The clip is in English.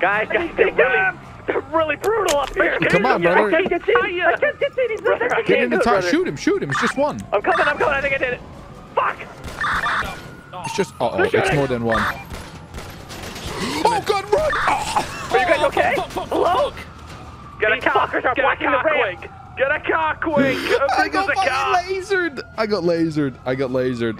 Guys, guys, they're really, they're really brutal up here. Come on, brother. I can't it. I can't it. Brother, I Get in the do top. Shoot him. Shoot him. It's just one. I'm coming, I'm coming. I think I did it. Fuck. It's just. Uh oh. It's more than one. Oh God! Run! Oh. Are you guys okay? Hello? Get a cock. fuckers are Get a blocking the ramp. Get a cock wink. I got fucking lasered. I got lasered. I got lasered.